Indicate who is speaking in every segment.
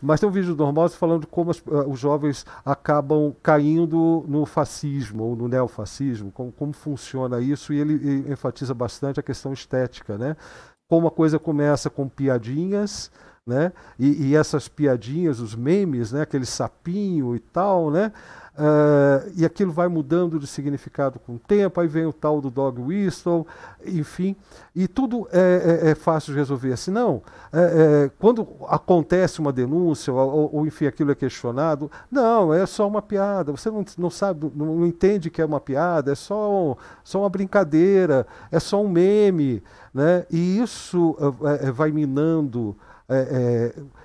Speaker 1: Mas tem um vídeo do Normosa falando como as, uh, os jovens acabam caindo no fascismo ou no neofascismo, como, como funciona isso, e ele, ele enfatiza bastante a questão estética, né? Como a coisa começa com piadinhas, né? E, e, essas piadinhas, os memes, né? aquele sapinho e tal, né? Uh, e aquilo vai mudando de significado com o tempo, aí vem o tal do dog whistle, enfim, e tudo é, é, é fácil de resolver. Assim, não, é, é quando acontece uma denúncia, ou, ou, enfim, aquilo é questionado, não, é só uma piada, você não, não sabe, não, não entende que é uma piada, é só, só uma brincadeira, é só um meme, né? e isso é, vai minando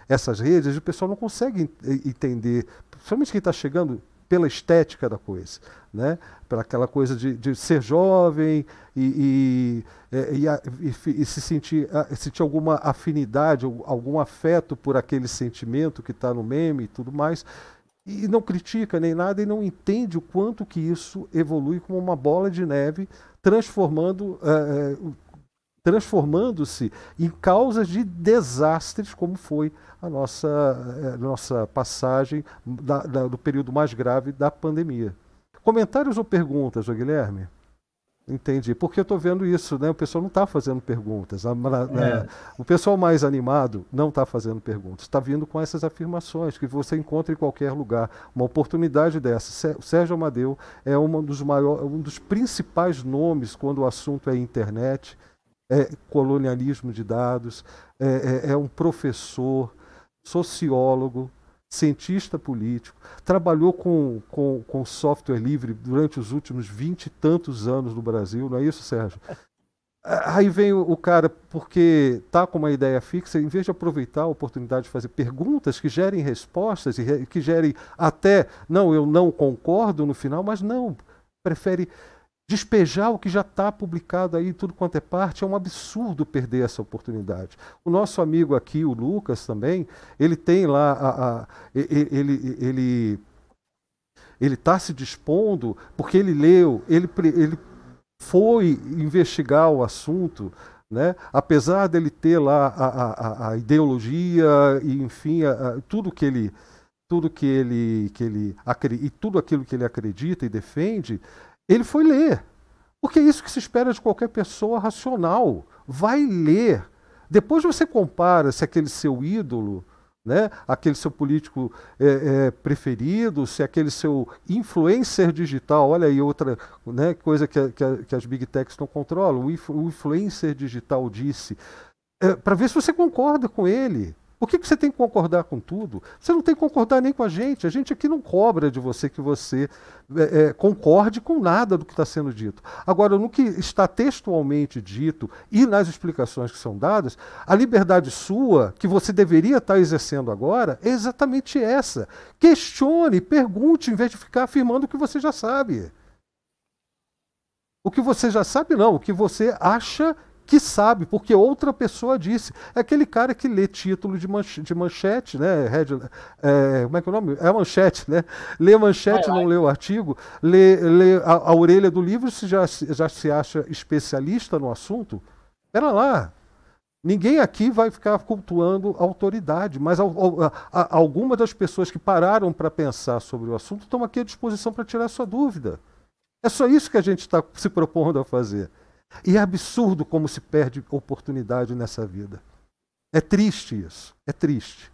Speaker 1: essas redes, o pessoal não consegue entender, principalmente quem está chegando pela estética da coisa, né? Para aquela coisa de, de ser jovem e, e, é, e, e, se sentir, sentir alguma afinidade, algum afeto por aquele sentimento que está no meme e tudo mais, e não critica nem nada e não entende o quanto que isso evolui como uma bola de neve, transformando é, transformando-se em causas de desastres, como foi a nossa, a eh, nossa passagem da, da, do período mais grave da pandemia. Comentários ou perguntas, Guilherme? Entendi. Porque eu estou vendo isso, né? O pessoal não está fazendo perguntas. A, é. O pessoal mais animado não está fazendo perguntas. Está vindo com essas afirmações que você encontra em qualquer lugar. Uma oportunidade dessa. O Sérgio Amadeu é um dos, maiores, um dos principais nomes quando o assunto é internet é colonialismo de dados, é, é, é um professor, sociólogo, cientista político, trabalhou com, com, com software livre durante os últimos vinte e tantos anos no Brasil, não é isso, Sérgio? Aí vem o, cara, porque está com uma ideia fixa, em vez de aproveitar a oportunidade de fazer perguntas que gerem respostas e que gerem até, não, eu não concordo no final, mas não, prefere despejar o que já está publicado aí, tudo quanto é parte, é um absurdo perder essa oportunidade. O nosso amigo aqui, o Lucas também, ele tem lá, a, a, ele, ele, ele está se dispondo, porque ele leu, ele, ele foi investigar o assunto, né? apesar dele ter lá a, a, a ideologia e enfim a, tudo que ele tudo que ele que ele e tudo aquilo que ele acredita e defende ele foi ler. Porque é isso que se espera de qualquer pessoa racional. Vai ler. Depois você compara se aquele seu ídolo, né, aquele seu político é, é, preferido, se aquele seu influencer digital, olha aí outra né, coisa que, que, que, as big techs não controlam, o, influencer digital disse, é, para ver se você concorda com ele. Por que, que você tem que concordar com tudo? Você não tem que concordar nem com a gente. A gente aqui não cobra de você que você é, é, concorde com nada do que está sendo dito. Agora, no que está textualmente dito e nas explicações que são dadas, a liberdade sua, que você deveria estar exercendo agora, é exatamente essa. Questione, pergunte, em vez de ficar afirmando o que você já sabe. O que você já sabe, não. O que você acha que sabe, porque outra pessoa disse. É aquele cara que lê título de, manchete, de manchete né? É, como é que é o nome? É manchete, né? Lê manchete, não lê o artigo, lê, lê a, a, orelha do livro, se já, já se acha especialista no assunto. Pera lá. Ninguém aqui vai ficar cultuando autoridade, mas a, a, algumas das pessoas que pararam para pensar sobre o assunto estão aqui à disposição para tirar sua dúvida. É só isso que a gente está se propondo a fazer. E é absurdo como se perde oportunidade nessa vida. É triste isso, é triste.